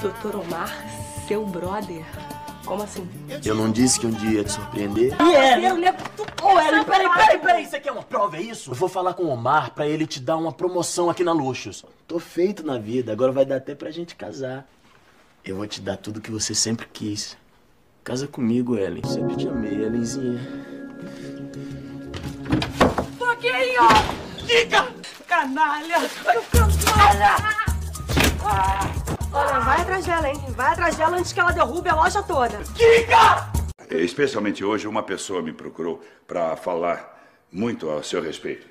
Doutor Omar, seu brother? Como assim? Eu não disse que um dia ia te surpreender? E é, né? Ô, Ellen, peraí, peraí, peraí. Isso aqui é uma prova, é isso? Eu vou falar com o Omar pra ele te dar uma promoção aqui na Luxus. Tô feito na vida, agora vai dar até pra gente casar. Eu vou te dar tudo que você sempre quis. Casa comigo, Ellen. Sempre te amei, Ellenzinha. Foguinho! Diga! Canalha! Canalha! Olha, vai atrás dela, hein? Vai atrás dela antes que ela derrube a loja toda. Especialmente hoje, uma pessoa me procurou para falar muito a seu respeito.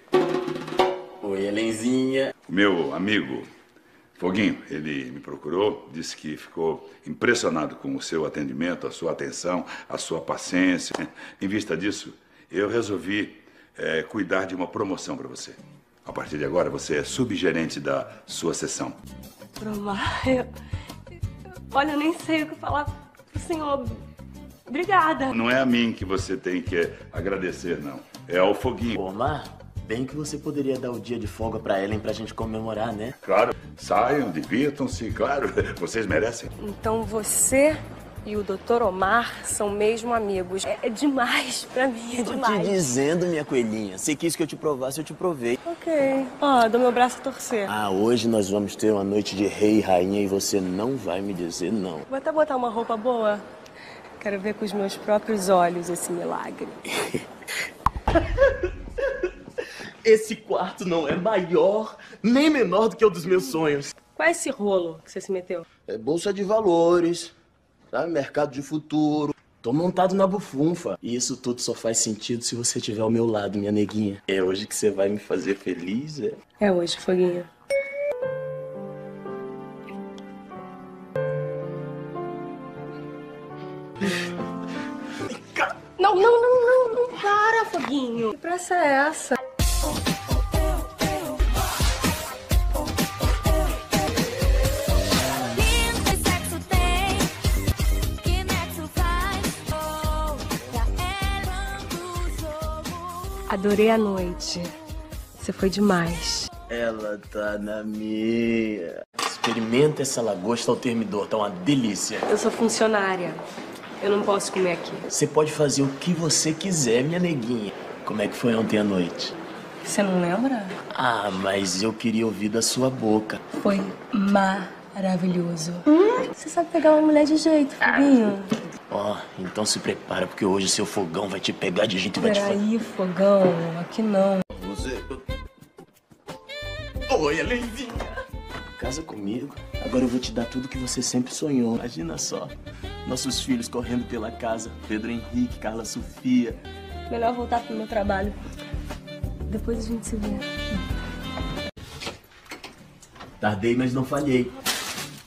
Oi, Ellenzinha. O meu amigo Foguinho, ele me procurou, disse que ficou impressionado com o seu atendimento, a sua atenção, a sua paciência. Em vista disso, eu resolvi eh, cuidar de uma promoção para você. A partir de agora, você é subgerente da sua sessão. Omar, eu... Olha, eu nem sei o que falar pro senhor. Obrigada. Não é a mim que você tem que agradecer, não. É ao Foguinho. Omar, bem que você poderia dar o dia de folga pra Ellen pra gente comemorar, né? Claro, saiam, divirtam-se, claro, vocês merecem. Então você e o Doutor Omar são mesmo amigos. É, é demais pra mim, é Tô te demais. dizendo, minha coelhinha. Você quis que eu te provasse, eu te provei. Ok. Ó, dou meu braço a torcer. Ah, hoje nós vamos ter uma noite de rei e rainha e você não vai me dizer não. Vou até botar uma roupa boa. Quero ver com os meus próprios olhos esse milagre. Esse quarto não é maior nem menor do que o dos meus sonhos. Qual é esse rolo que você se meteu? É bolsa de valores, sabe? mercado de futuro. Tô montado na bufunfa. E isso tudo só faz sentido se você estiver ao meu lado, minha neguinha. É hoje que você vai me fazer feliz, é? É hoje, Foguinho. Não, não, não, não, não para, Foguinho. Que pressa é essa? Adorei a noite. Você foi demais. Ela tá na minha. Experimenta essa lagosta ao termidor, tá uma delícia. Eu sou funcionária. Eu não posso comer aqui. Você pode fazer o que você quiser, minha neguinha. Como é que foi ontem à noite? Você não lembra? Ah, mas eu queria ouvir da sua boca. Foi maravilhoso. Você sabe pegar uma mulher de jeito, Foguinho. Ó, então se prepara, porque hoje seu fogão vai te pegar de jeito e vai te fazer. Peraí, fogão. Aqui não. Você. Oi, Elenzinha. Casa comigo. Agora eu vou te dar tudo que você sempre sonhou. Imagina só. Nossos filhos correndo pela casa. Pedro Henrique, Carla Sofia. Melhor voltar pro meu trabalho. Depois a gente se vê. Tardei, mas não falhei.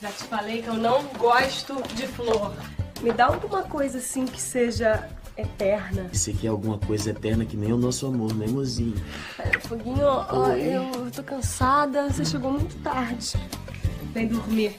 Já te falei que eu não gosto de flor. Me dá alguma coisa assim que seja eterna. Esse aqui é alguma coisa eterna que nem o nosso amor, né, mozinho? Foguinho, ó, eu tô cansada. Você chegou muito tarde. Vem dormir.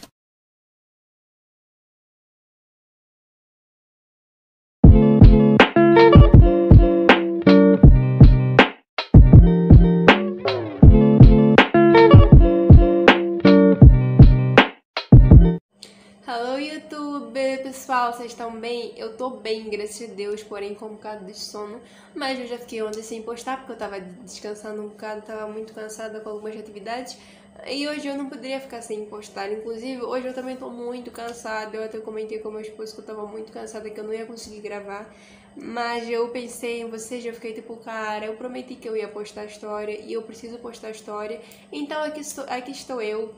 YouTube, pessoal, vocês estão bem? Eu tô bem, graças a Deus, porém com um bocado de sono, mas eu já fiquei ontem sem postar porque eu tava descansando um bocado, tava muito cansada com algumas atividades. E hoje eu não poderia ficar sem postar, inclusive hoje eu também tô muito cansada, eu até comentei com meu esposo que eu tava muito cansada, que eu não ia conseguir gravar, mas eu pensei em vocês, eu fiquei tipo, cara, eu prometi que eu ia postar a história e eu preciso postar a história, então aqui aqui estou eu,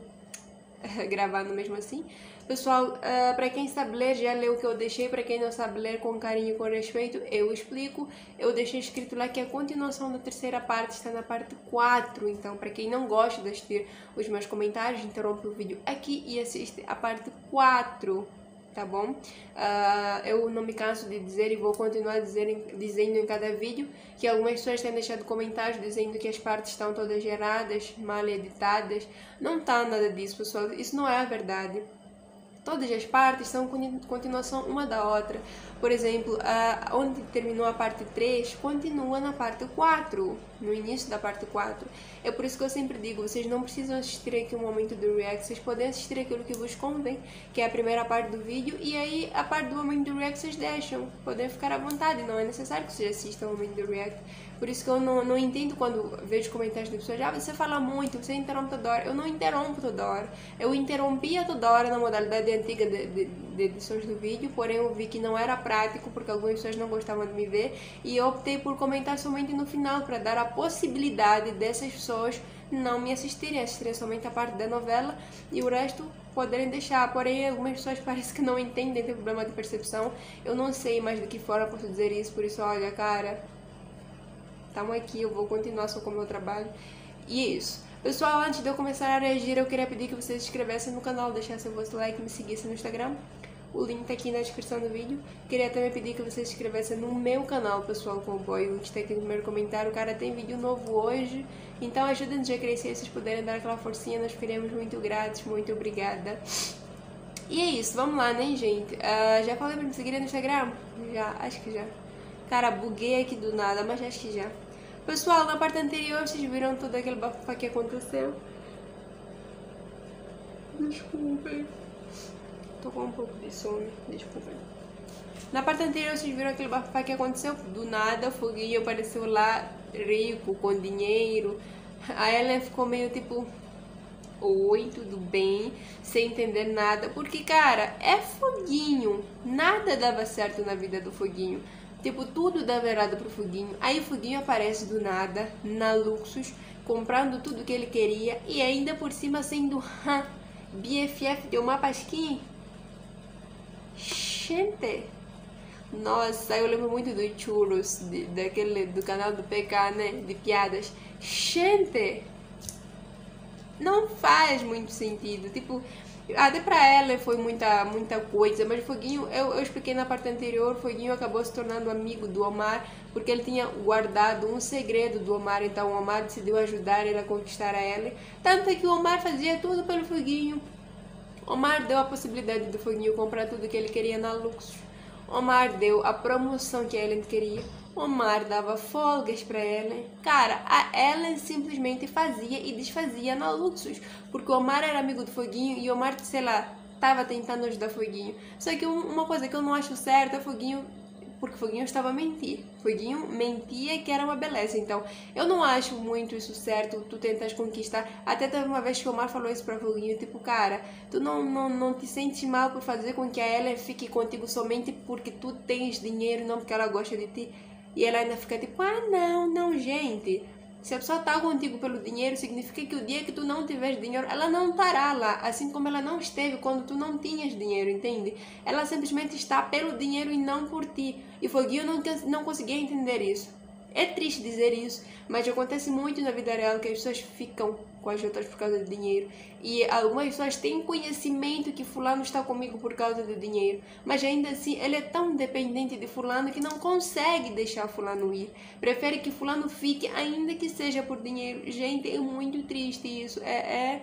gravando mesmo assim. Pessoal, uh, para quem sabe ler, já leu o que eu deixei. Para quem não sabe ler com carinho e com respeito, eu explico. Eu deixei escrito lá que a continuação da terceira parte está na parte 4. Então, para quem não gosta de assistir os meus comentários, interrompe o vídeo aqui e assiste a parte 4. Tá bom? Ah, eu não me canso de dizer e vou continuar dizer, dizendo em cada vídeo que algumas pessoas têm deixado comentários dizendo que as partes estão todas geradas, mal editadas. Não tá nada disso, pessoal. Isso não é a verdade. Todas as partes são continu- continuação uma da outra. Por exemplo, a- onde terminou a parte 3, continua na parte 4, no início da parte 4. É por isso que eu sempre digo, vocês não precisam assistir aqui o momento do react, vocês podem assistir aquilo que vos convém, que é a primeira parte do vídeo, e aí a parte do momento do react vocês deixam, podem ficar à vontade, não é necessário que vocês assistam o momento do react. Por isso que eu não, não entendo quando vejo comentários de pessoas, ah, você fala muito, você interrompe toda hora. Eu não interrompo toda hora. Eu interrompia toda hora na modalidade antiga de, de, de edições do vídeo, porém eu vi que não era prático porque algumas pessoas não gostavam de me ver e eu optei por comentar somente no final para dar a possibilidade dessas pessoas não me assistirem, assistirem somente a parte da novela e o resto poderem deixar. Porém, algumas pessoas parecem que não entendem, tem problema de percepção. Eu não sei mais de que forma posso dizer isso, por isso, olha, cara, Estamos aqui, eu vou continuar só com o meu trabalho. E é isso. Pessoal, antes de eu começar a reagir, eu queria pedir que vocês se inscrevessem no canal, deixassem o vosso like, me seguissem no Instagram. O link tá aqui na descrição do vídeo. Queria também pedir que vocês se inscrevessem no meu canal, pessoal, Cowboy. O link tá aqui no primeiro comentário. O cara tem vídeo novo hoje. Então ajudem-nos a crescer, se vocês puderem dar aquela forcinha, nós ficaremos muito gratos. Muito obrigada. E é isso, vamos lá, né, gente? Ah, já falei pra me seguir no Instagram? Já, acho que já. Cara, buguei aqui do nada, mas acho que já. Pessoal, na parte anterior vocês viram todo aquele bafafá que aconteceu. Desculpem. Tô com um pouco de sono, desculpem. Na parte anterior vocês viram aquele bafafá que aconteceu. Do nada, o Foguinho apareceu lá, rico, com dinheiro. Aí ela ficou meio tipo, Oi, tudo bem? Sem entender nada. Porque, cara, é foguinho. Nada dava certo na vida do foguinho. Tipo, tudo dava errado pro foguinho. Aí o foguinho aparece do nada, na Luxus, comprando tudo que ele queria e ainda por cima sendo hã, BFF de uma pasquinha. Gente! Nossa, eu lembro muito do Churros, de- daquele, do canal do PK, né? De piadas. Gente! não faz muito sentido. Tipo, até pra ela foi muita, muita coisa, mas Foguinho, eu, eu expliquei na parte anterior, Foguinho acabou se tornando amigo do Omar, porque ele tinha guardado um segredo do Omar, então o Omar decidiu ajudar ele a conquistar a Ellen. Tanto é que o Omar fazia tudo pelo Foguinho. Omar deu a possibilidade do Foguinho comprar tudo que ele queria na Luxus. Omar deu a promoção que a Ellen queria. Omar dava folgas pra Ellen. Cara, a Ellen simplesmente fazia e desfazia na Luxus. Porque o Omar era amigo do Foguinho e o Omar, sei lá, tava tentando ajudar Foguinho. Só que um- uma coisa que eu não acho certa é Foguinho. Porque Foguinho estava a mentir. Foguinho mentia que era uma beleza. Então, eu não acho muito isso certo, tu tentas conquistar. Até teve uma vez que o Omar falou isso pra Foguinho, tipo, cara, tu não, não, não te sentes mal por fazer com que a Ellen fique contigo somente porque tu tens dinheiro, não porque ela gosta de ti. E ela ainda fica tipo, ah, não, não, gente. Se a pessoa tá contigo pelo dinheiro, significa que o dia que tu não tiveres dinheiro, ela não estará lá. Assim como ela não esteve quando tu não tinhas dinheiro, entende? Ela simplesmente está pelo dinheiro e não por ti. E Foguinho não, te- não conseguia entender isso. É triste dizer isso, mas acontece muito na vida real que as pessoas ficam com as outras por causa de dinheiro. E algumas pessoas têm conhecimento que fulano está comigo por causa do dinheiro, mas ainda assim ele é tão dependente de fulano que não consegue deixar fulano ir. Prefere que fulano fique, ainda que seja por dinheiro. Gente, é muito triste isso. É, é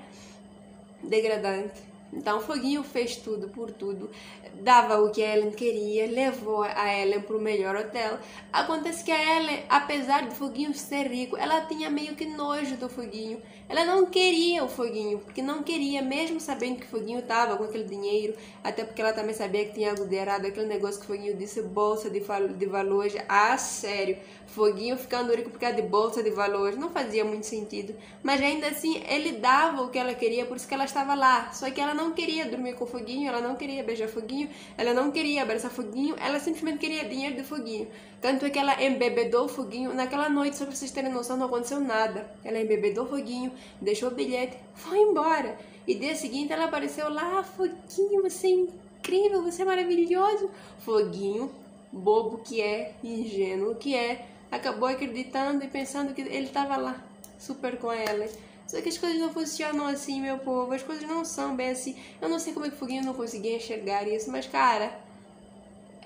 degradante. Então, o Foguinho fez tudo por tudo, dava o que a Ellen queria, levou a Ellen para o melhor hotel. Acontece que a Ellen, apesar do Foguinho ser rico, ela tinha meio que nojo do Foguinho. Ela não queria o Foguinho, porque não queria, mesmo sabendo que o Foguinho tava com aquele dinheiro, até porque ela também sabia que tinha algo de errado, aquele negócio que o Foguinho disse, bolsa de, de valores. Ah, sério, Foguinho ficando rico por causa de bolsa de valores, não fazia muito sentido. Mas ainda assim, ele dava o que ela queria, por isso que ela estava lá. Só que ela não queria dormir com o Foguinho, ela não queria beijar Foguinho, ela não queria abraçar Foguinho, ela simplesmente queria dinheiro do Foguinho. Tanto é que ela embebedou o Foguinho. Naquela noite, só pra vocês terem noção, não aconteceu nada. Ela embebedou o Foguinho, deixou o bilhete, foi embora. E dia seguinte ela apareceu lá, Foguinho, você é incrível, você é maravilhoso. Foguinho, bobo que é, ingênuo que é, acabou acreditando e pensando que ele estava lá, super com ela. Só que as coisas não funcionam assim, meu povo. As coisas não são bem assim. Eu não sei como é que o Foguinho não conseguia enxergar isso, mas cara,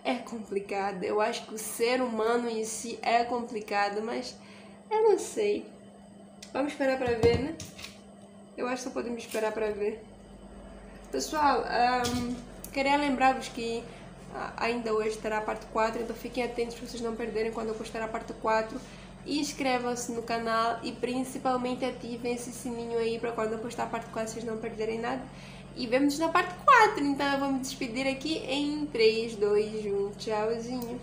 é complicado. Eu acho que o ser humano em si é complicado, mas eu não sei. Vamos esperar pra ver, né? Eu acho que só podemos esperar pra ver. Pessoal, ahm, queria lembrar-vos que ainda hoje terá a parte 4, então fiquem atentos para vocês não perderem quando eu postar a parte 4. Inscrevam-se no canal e principalmente ativem esse sininho aí para quando eu postar a parte 4 vocês não perderem nada. E vemos na parte 4, então eu vou me despedir aqui em 3, 2, 1, tchauzinho.